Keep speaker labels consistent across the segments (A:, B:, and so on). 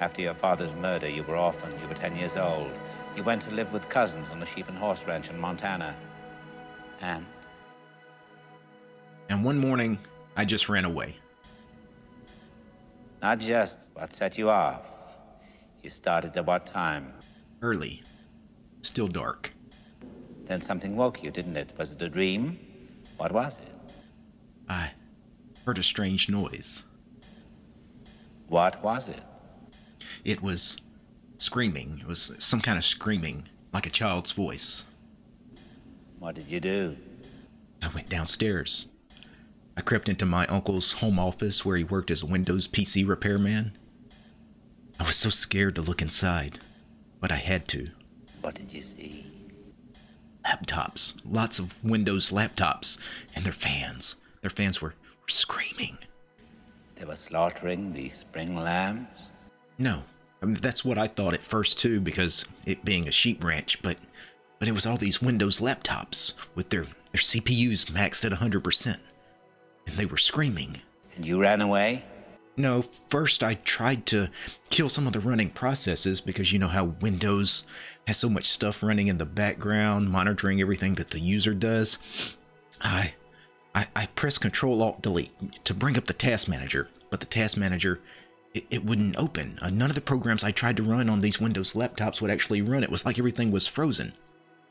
A: After your father's murder, you were orphaned. You were 10 years old. You went to live with cousins on a sheep and horse ranch in Montana. And?
B: And one morning, I just ran away.
A: Not just what set you off. You started at what time?
B: Early. Still dark.
A: Then something woke you, didn't it? Was it a dream? What was it?
B: I heard a strange noise.
A: What was it?
B: It was screaming. It was some kind of screaming, like a child's voice.
A: What did you do?
B: I went downstairs. I crept into my uncle's home office where he worked as a Windows PC repairman. I was so scared to look inside, but I had to.
A: What did you see?
B: Laptops. Lots of Windows laptops. And their fans. Their fans were, were screaming.
A: They were slaughtering the spring lambs?
B: No. I mean, that's what I thought at first too, because it being a sheep ranch, but but it was all these Windows laptops with their, their CPUs maxed at 100%. And they were screaming.
A: And you ran away?
B: No, first I tried to kill some of the running processes because you know how Windows has so much stuff running in the background, monitoring everything that the user does. I I, I pressed Control Alt Delete to bring up the task manager, but the task manager it, it wouldn't open. Uh, none of the programs I tried to run on these Windows laptops would actually run. It was like everything was frozen.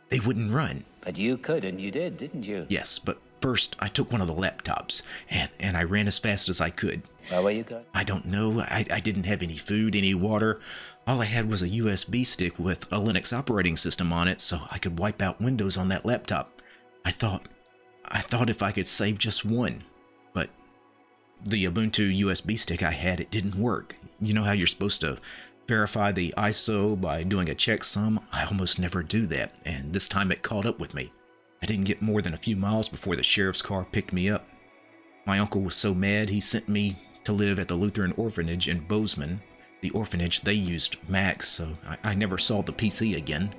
B: They wouldn't run.
A: But you could, and you did, didn't you?
B: Yes, but first I took one of the laptops and, and I ran as fast as I could.
A: Where were you going?
B: I don't know. I, I didn't have any food, any water. All I had was a USB stick with a Linux operating system on it so I could wipe out Windows on that laptop. I thought, I thought if I could save just one, the Ubuntu USB stick I had, it didn't work. You know how you're supposed to verify the ISO by doing a checksum? I almost never do that, and this time it caught up with me. I didn't get more than a few miles before the sheriff's car picked me up. My uncle was so mad he sent me to live at the Lutheran orphanage in Bozeman. The orphanage, they used Macs, so I, I never saw the PC again.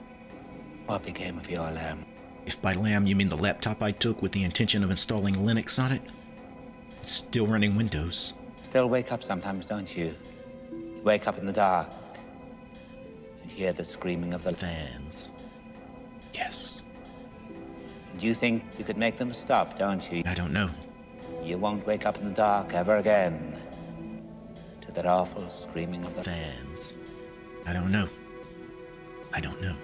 A: What became of your lamb?
B: If by lamb you mean the laptop I took with the intention of installing Linux on it, still running Windows.
A: Still wake up sometimes, don't you? You wake up in the dark and hear the screaming of the
B: Fans. Yes.
A: And you think you could make them stop, don't you?
B: I don't know.
A: You won't wake up in the dark ever again to that awful screaming of the
B: Fans. I don't know. I don't know.